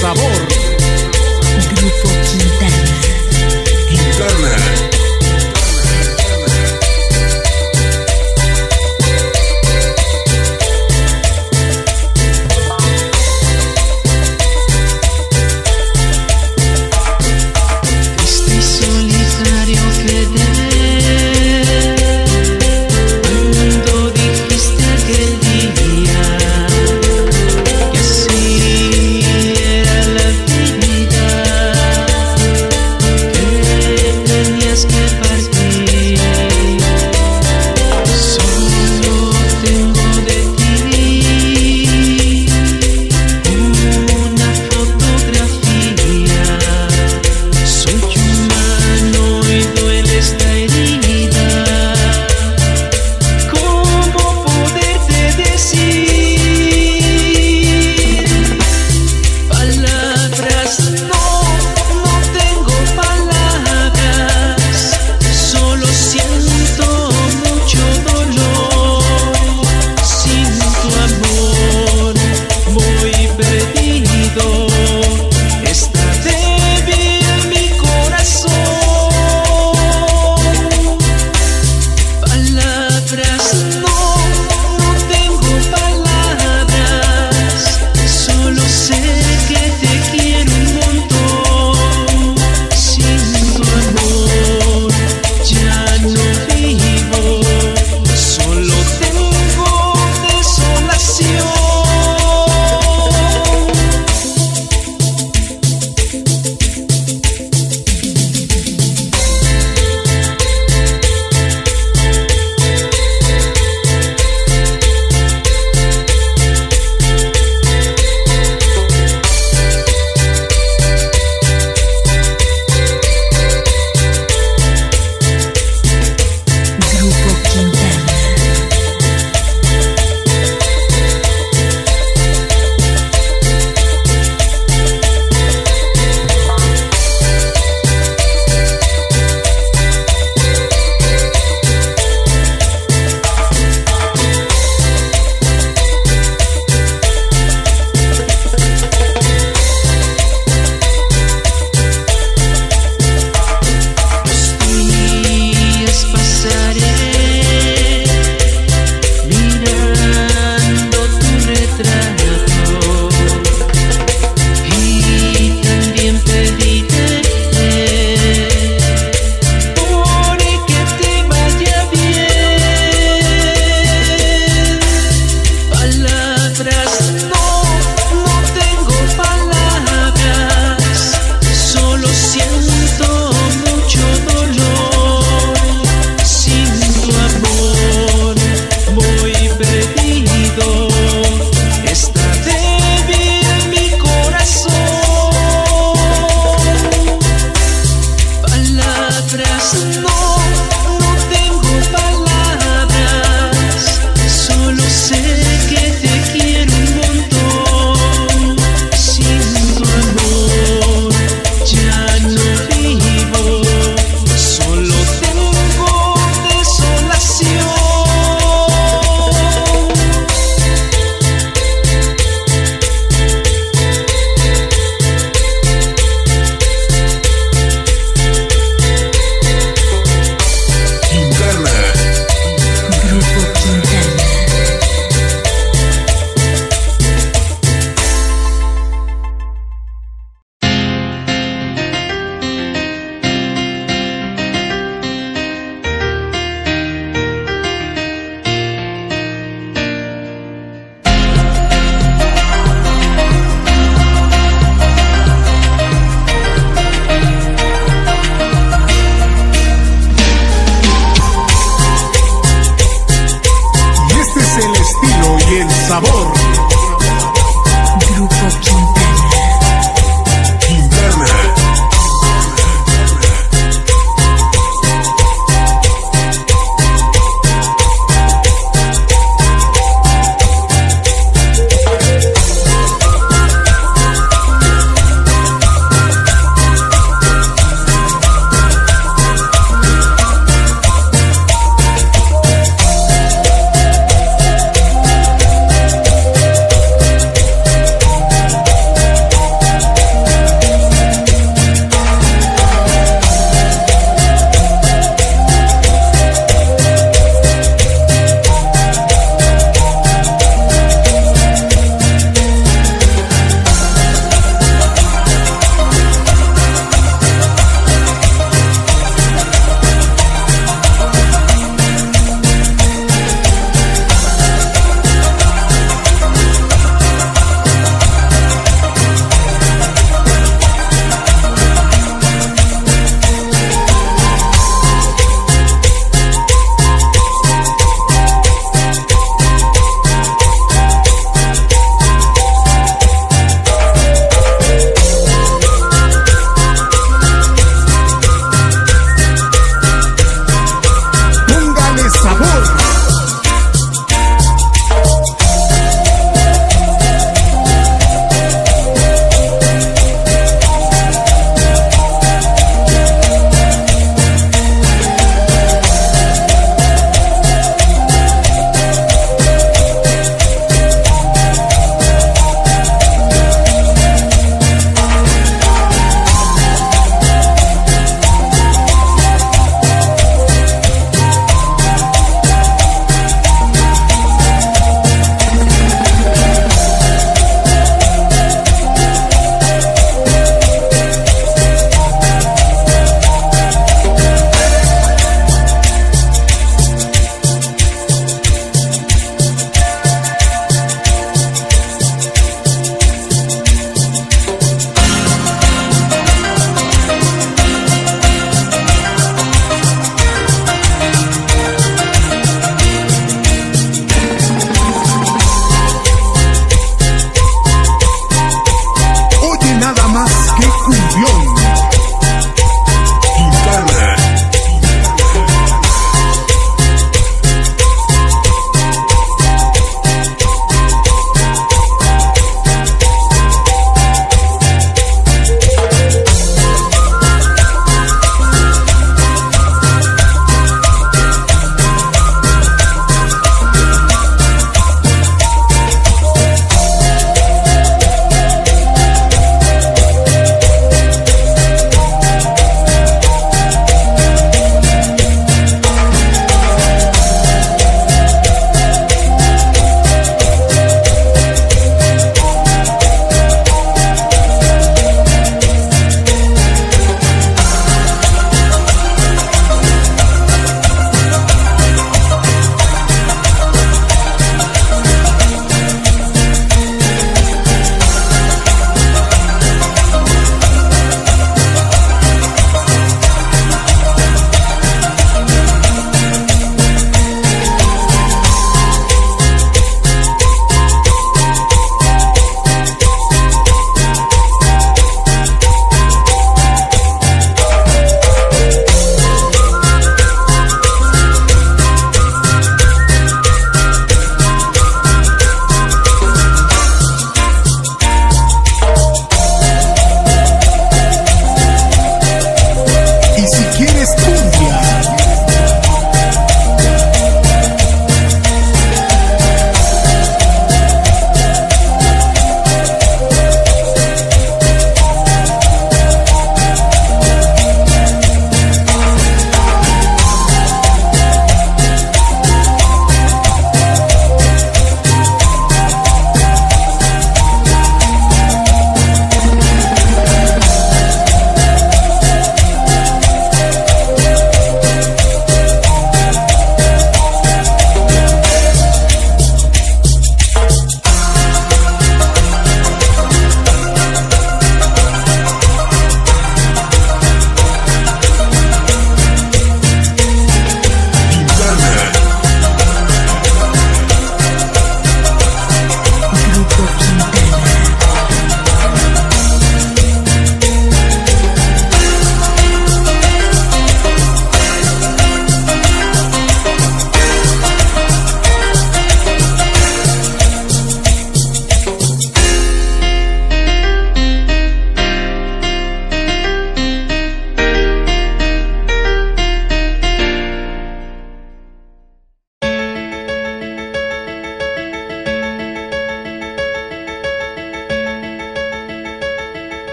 sabor.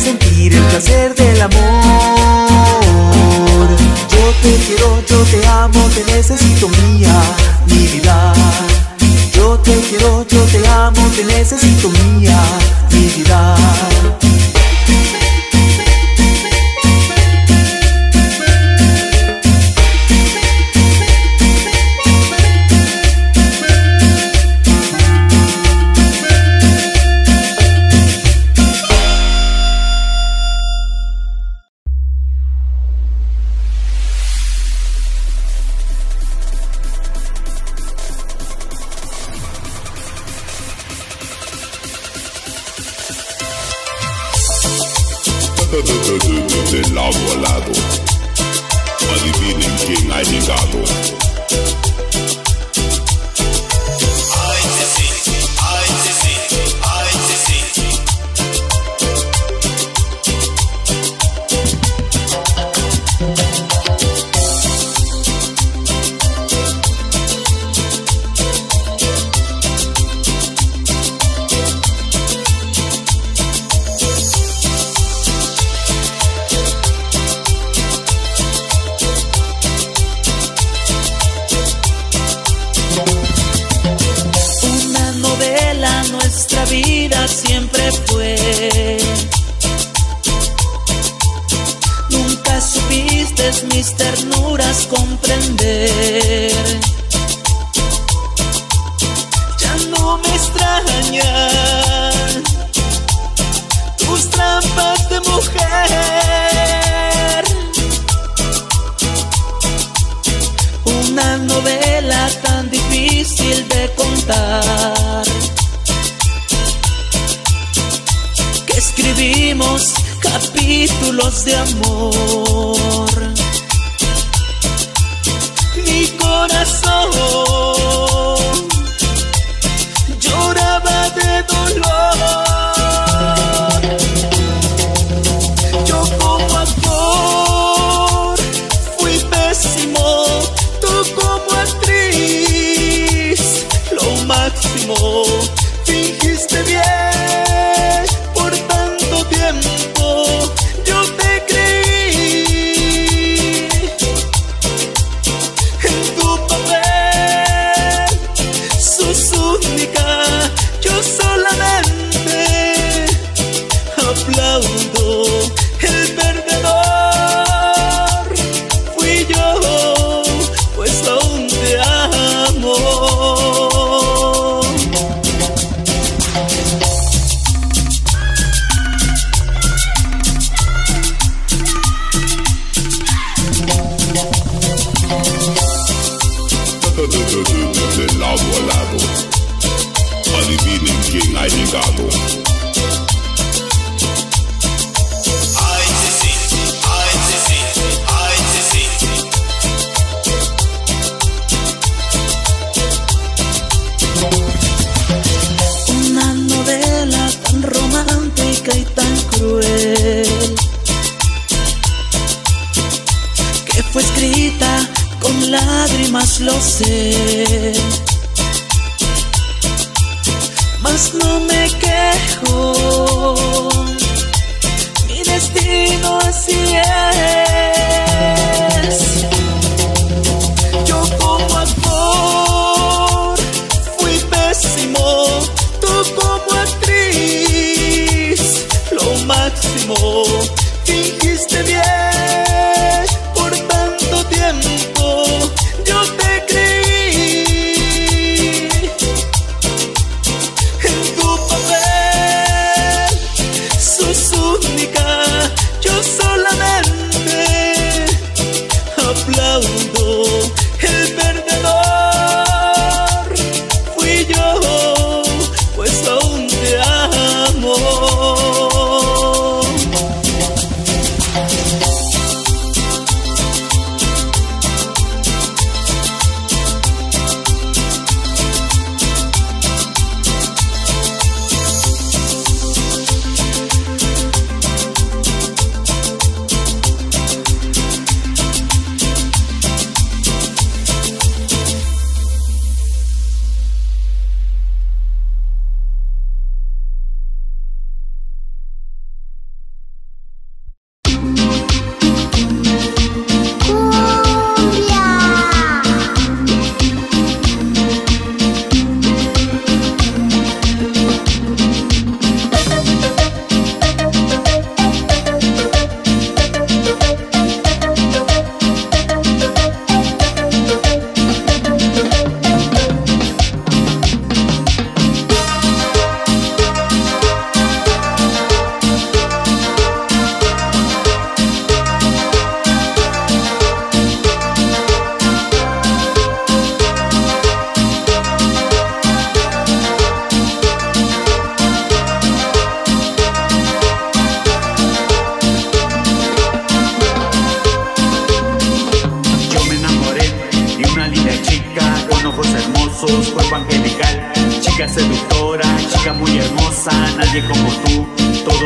sentir el placer del amor. Yo te quiero, yo te amo, te necesito mía, mi vida. Yo te quiero, yo te amo, te necesito mía.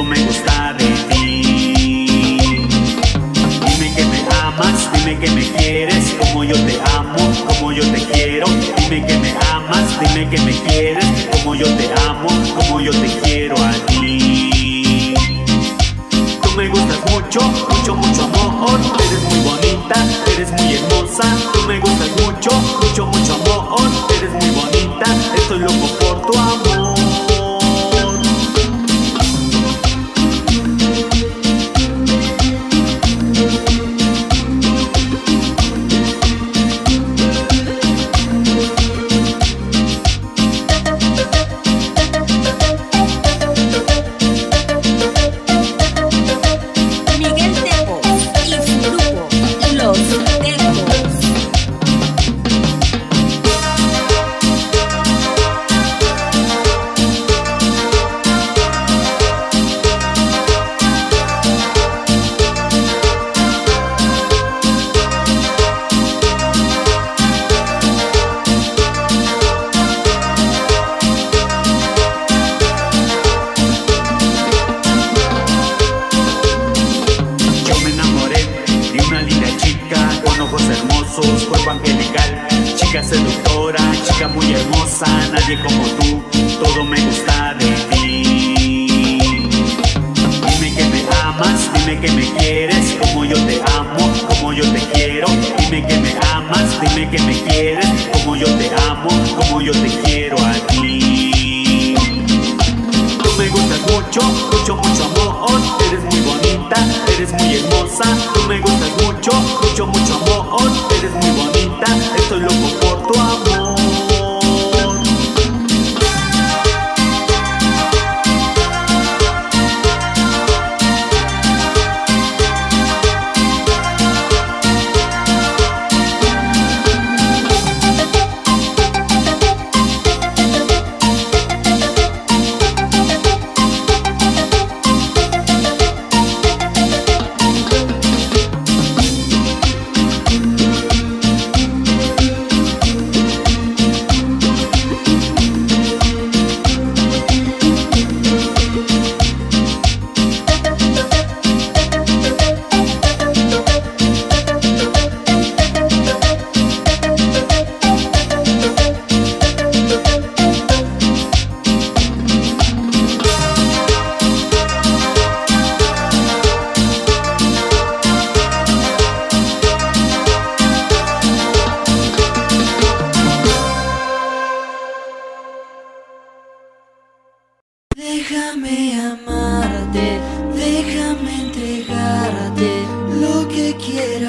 Me gusta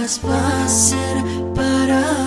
quieras va a ser para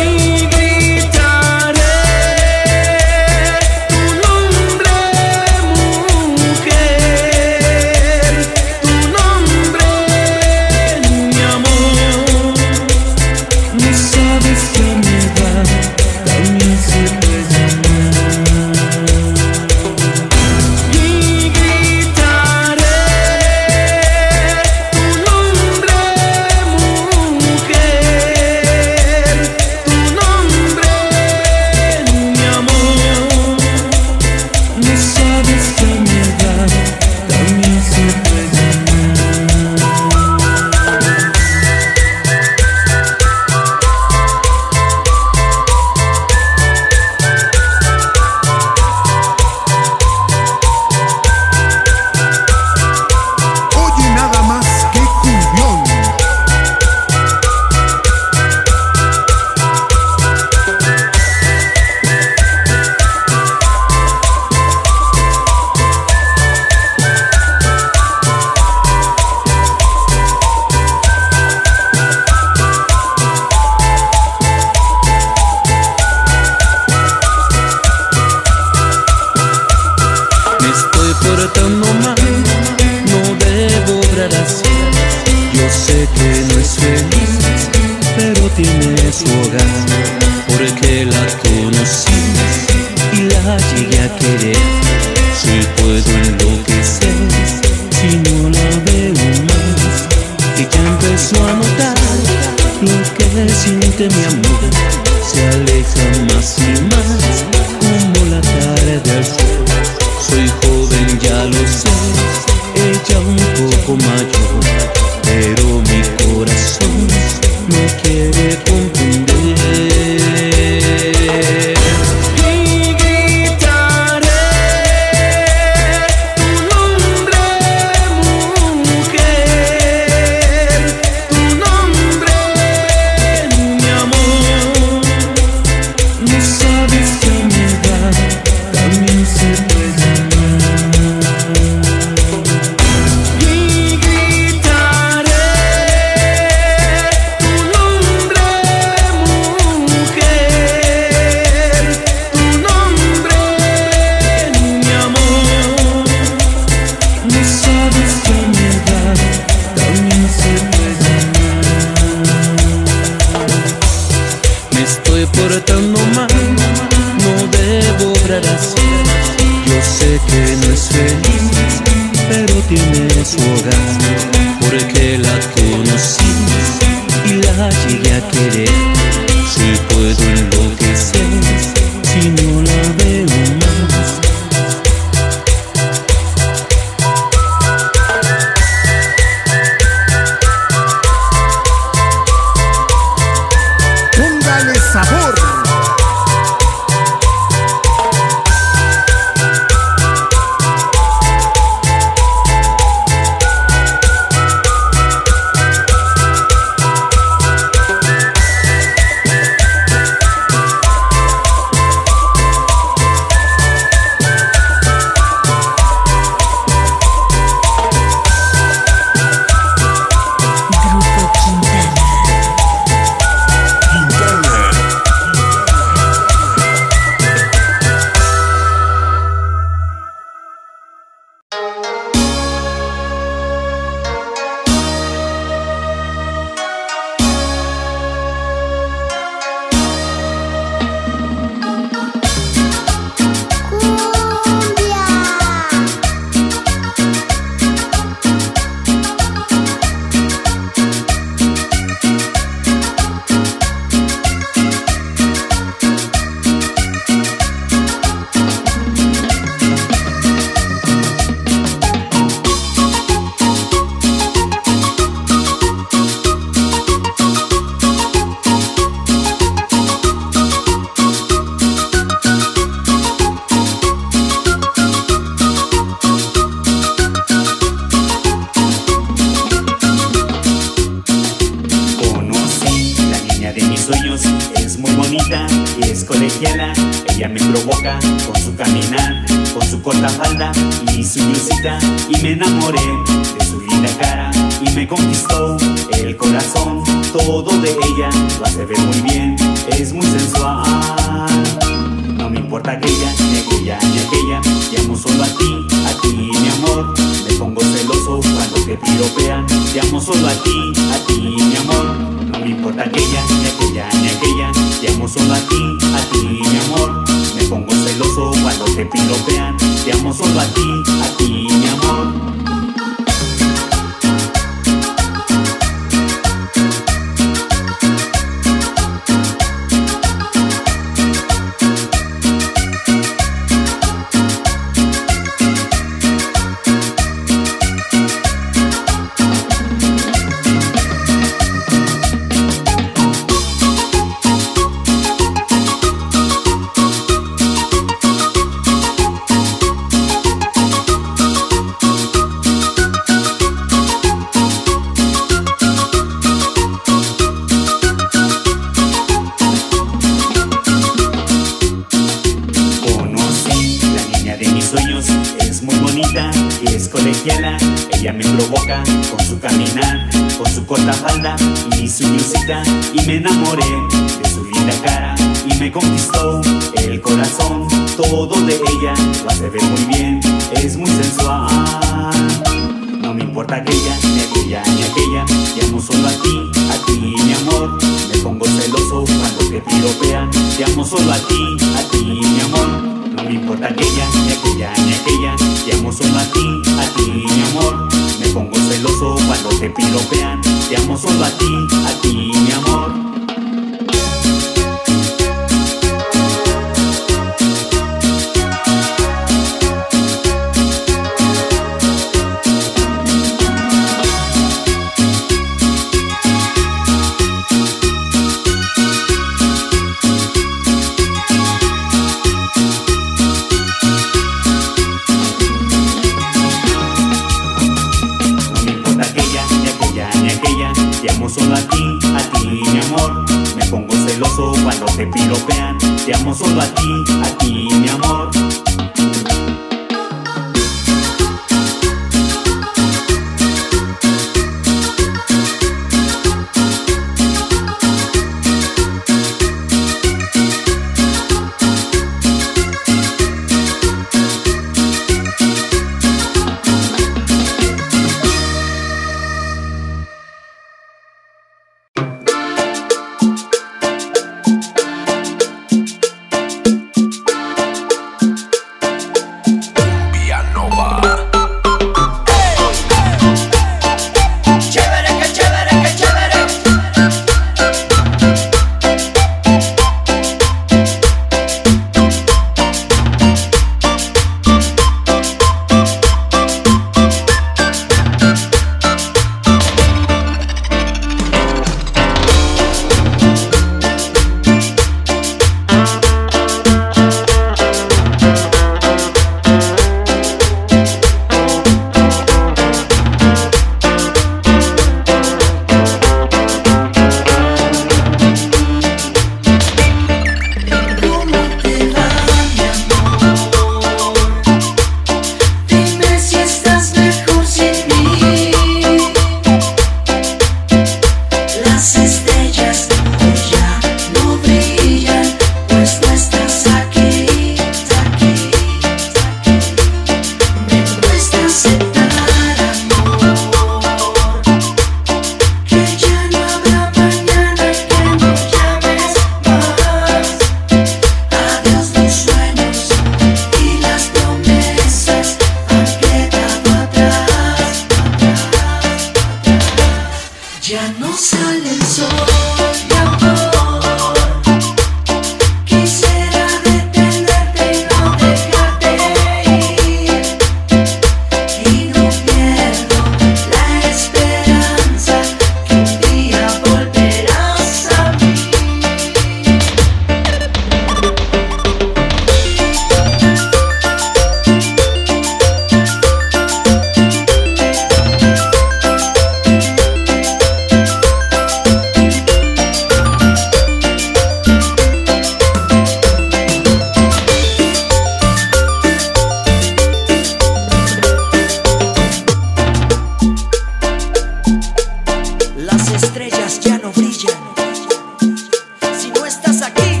aquí.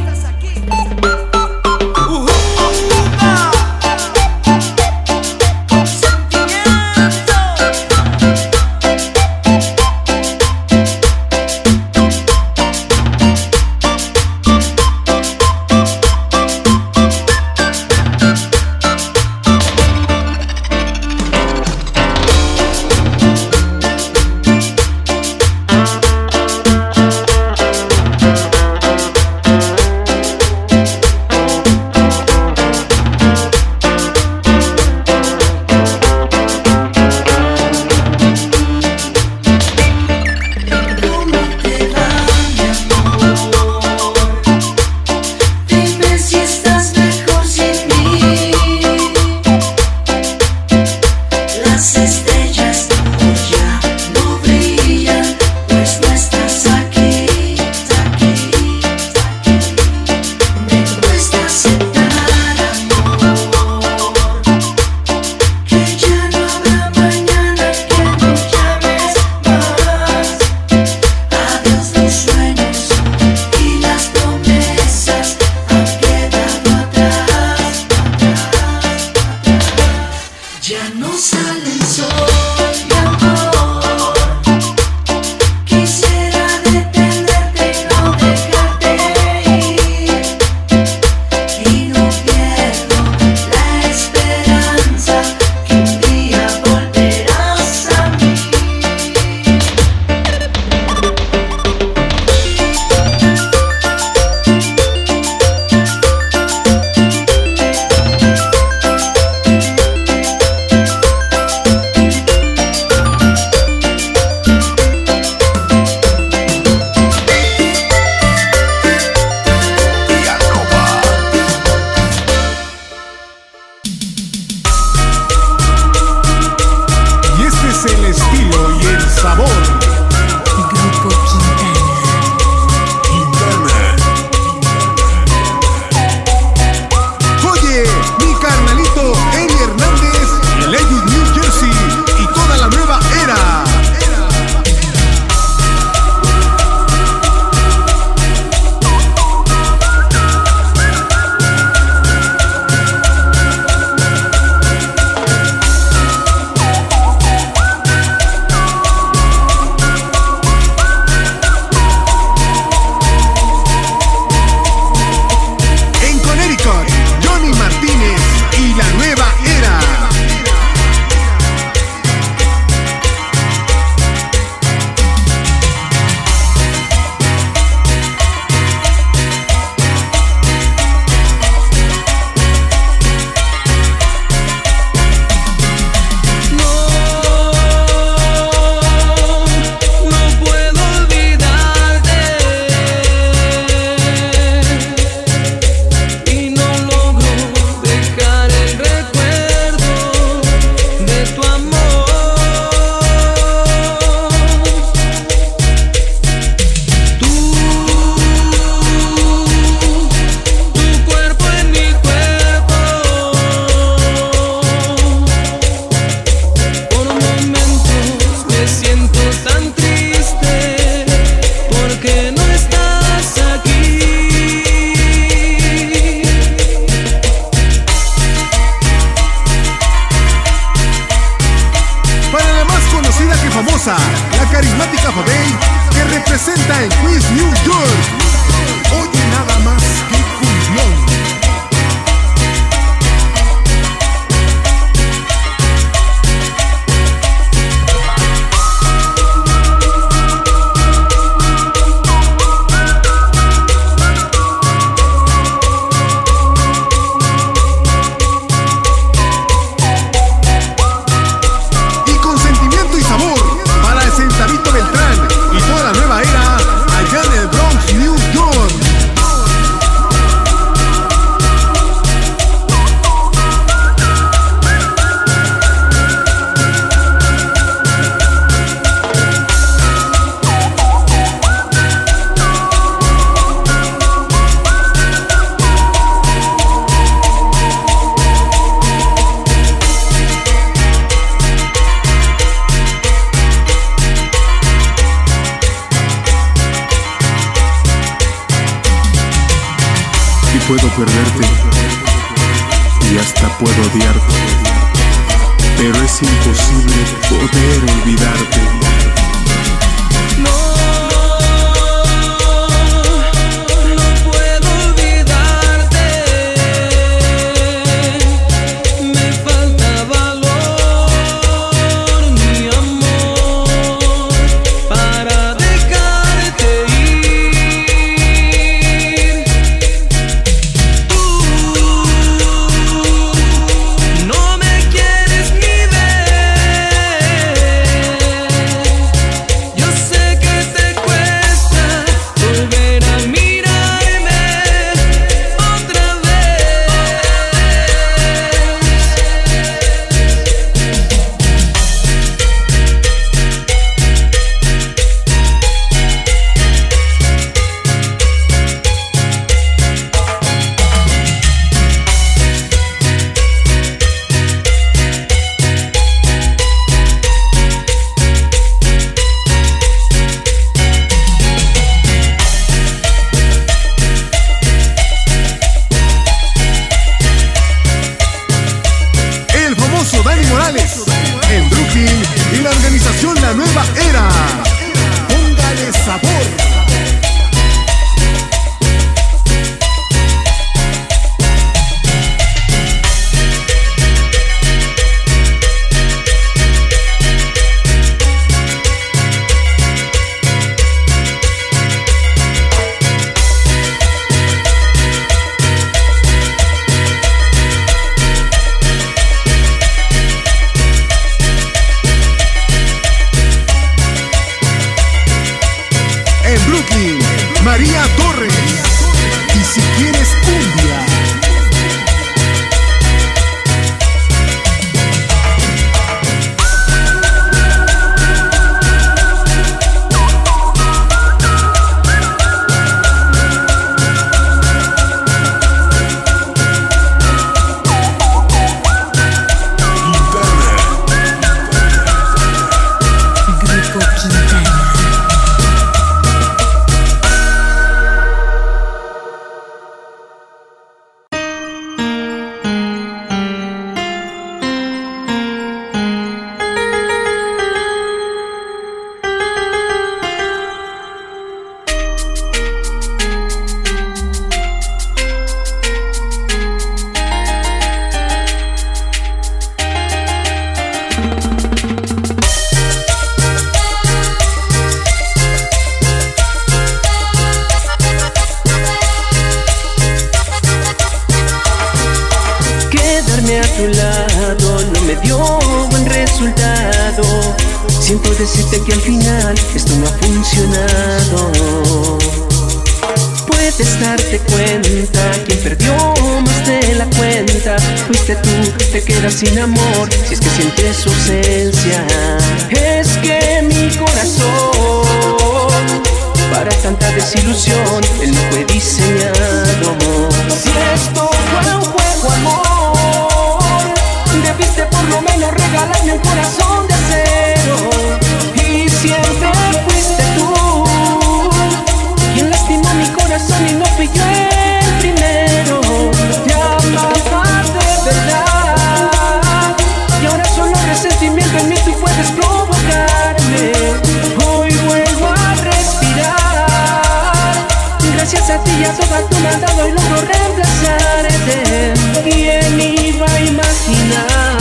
Gracias a ti y a toda tu maldad hoy logro reemplazarte. ¿Quién iba a imaginar?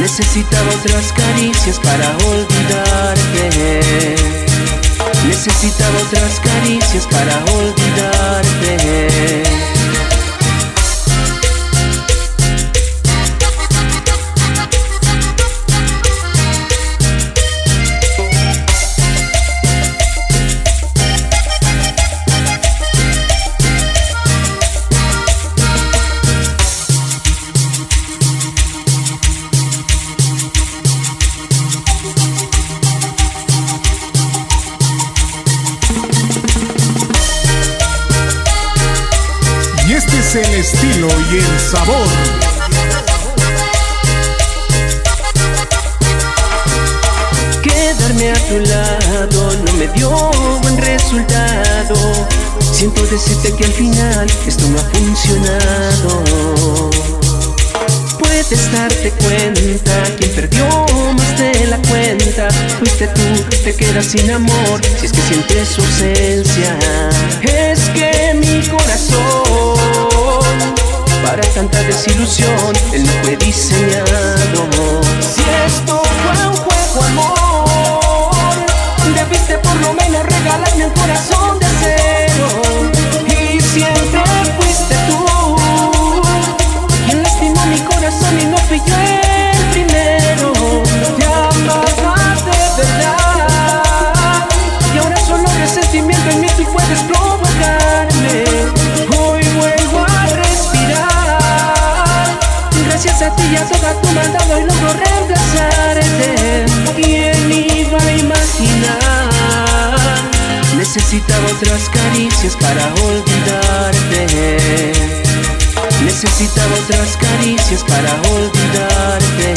Necesitaba otras caricias para olvidarte. Necesitaba otras caricias para olvidarte. Y el sabor. Quedarme a tu lado no me dio buen resultado. Siento decirte que al final esto no ha funcionado. Puedes darte cuenta, quien perdió más de la cuenta fuiste tú, te quedas sin amor si es que sientes su ausencia. Es que mi corazón para tanta desilusión él no fue diseñado. Si esto fue un juego, amor, debiste por lo menos regalarme un corazón de acero. Y Gracias a ti y a toda tu maldad hoy logro reemplazarte. ¿Quién iba a imaginar? Necesitaba otras caricias para olvidarte. Necesitaba otras caricias para olvidarte.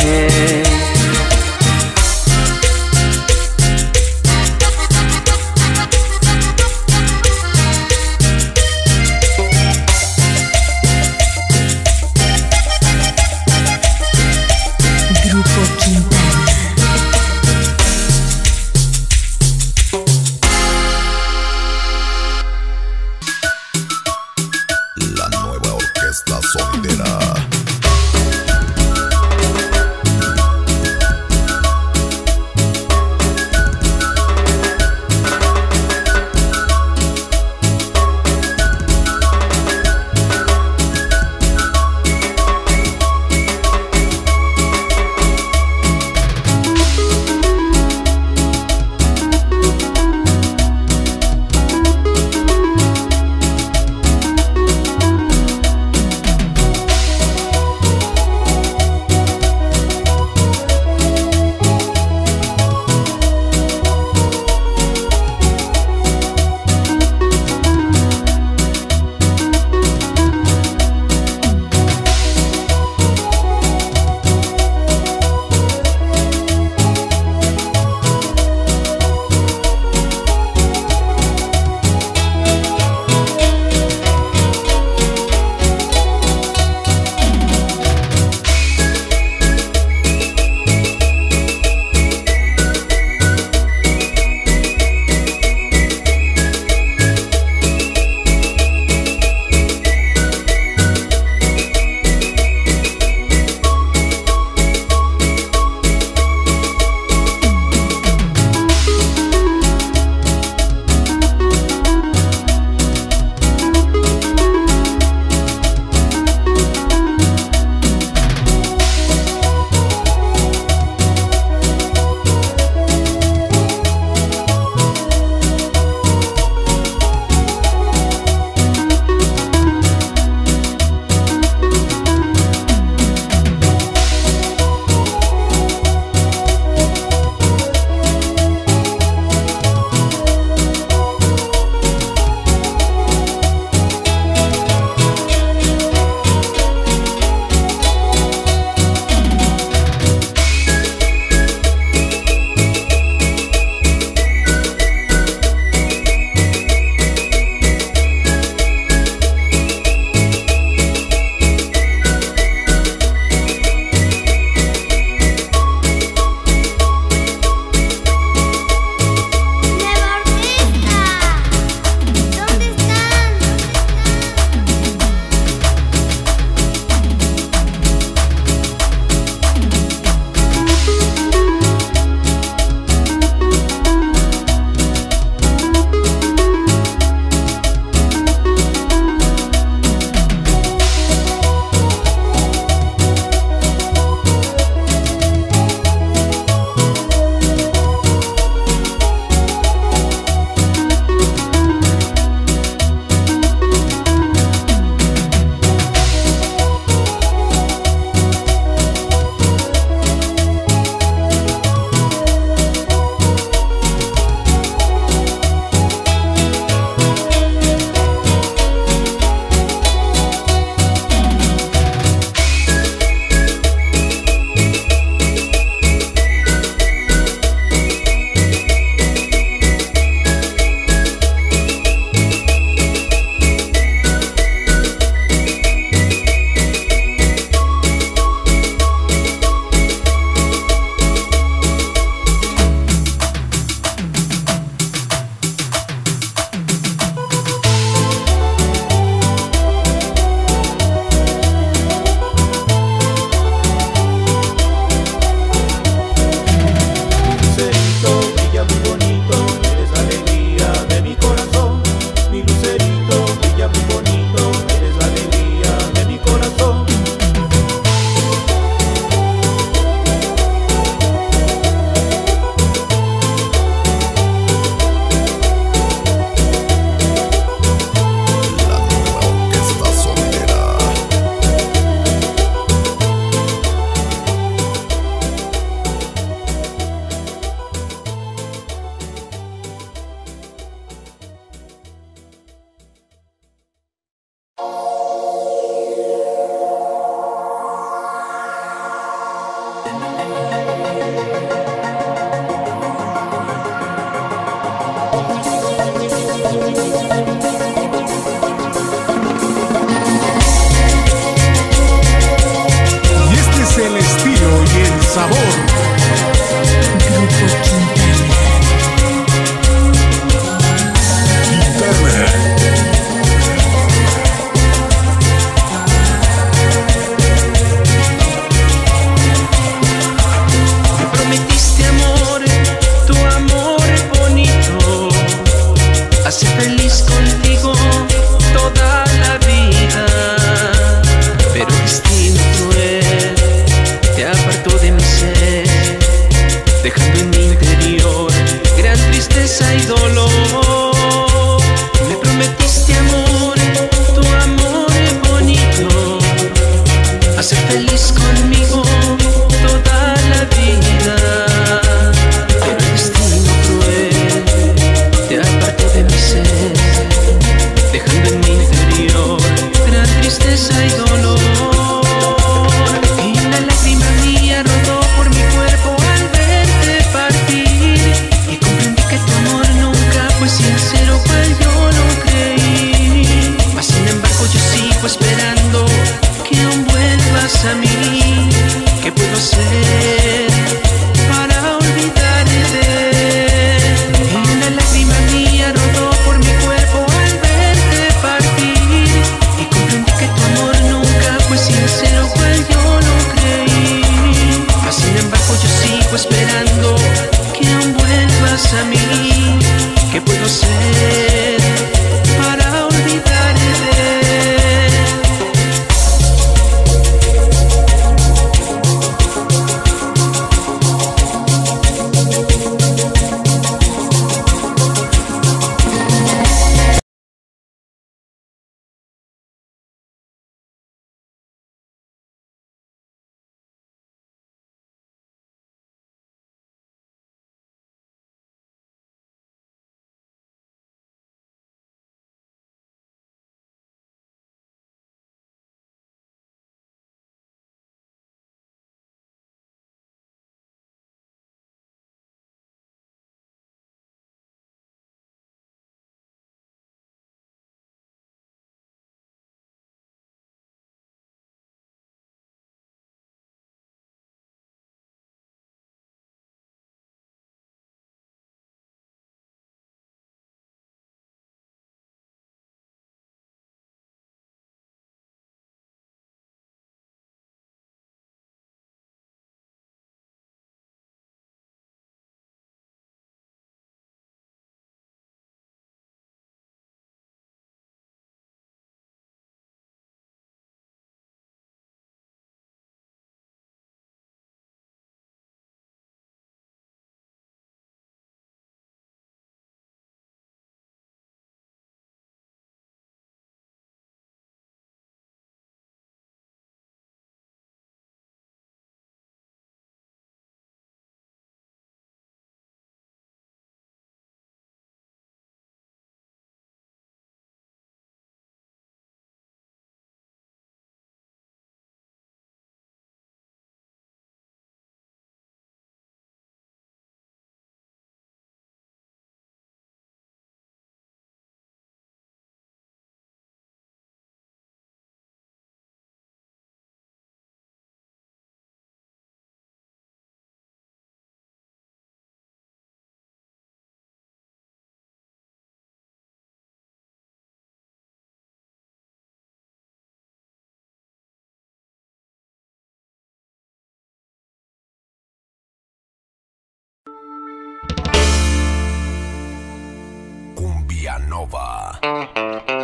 Nova.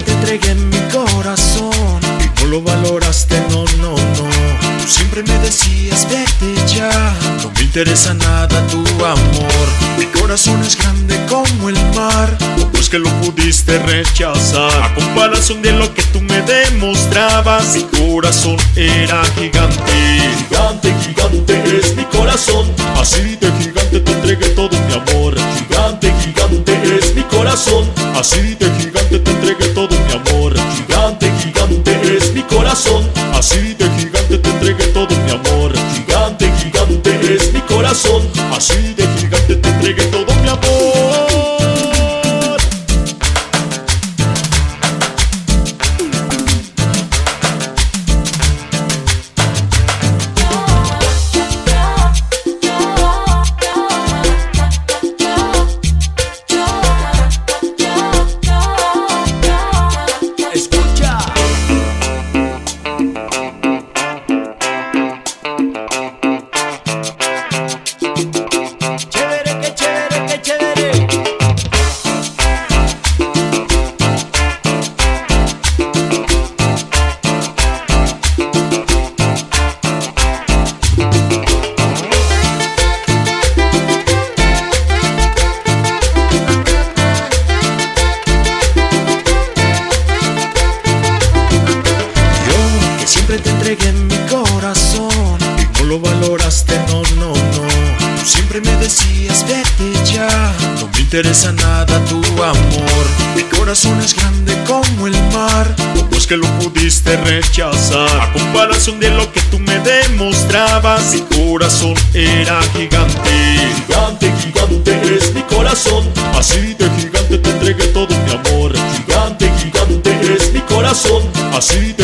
te entregué mi corazón. Y no lo valoraste, no, no, no. Tú siempre me decías, vete ya No me interesa nada tu amor. Mi corazón es grande como el mar. Pues que lo pudiste rechazar. A comparación de lo que tú me demostrabas Mi corazón era gigante. Gigante, gigante es mi corazón. Así de gigante te entregué todo mi amor. Así de gigante te entregué todo mi amor. Gigante, gigante es mi corazón. Así de gigante te entregué todo mi amor. Gigante, gigante es mi corazón. Así de interesa nada tu amor. Mi corazón es grande como el mar, ¿cómo es que lo pudiste rechazar? A comparación de lo que tú me demostrabas, mi corazón era gigante. Gigante, gigante es mi corazón, así de gigante te entregué todo mi amor. Gigante, gigante es mi corazón, así de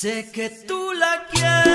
Sé que tú la quieres.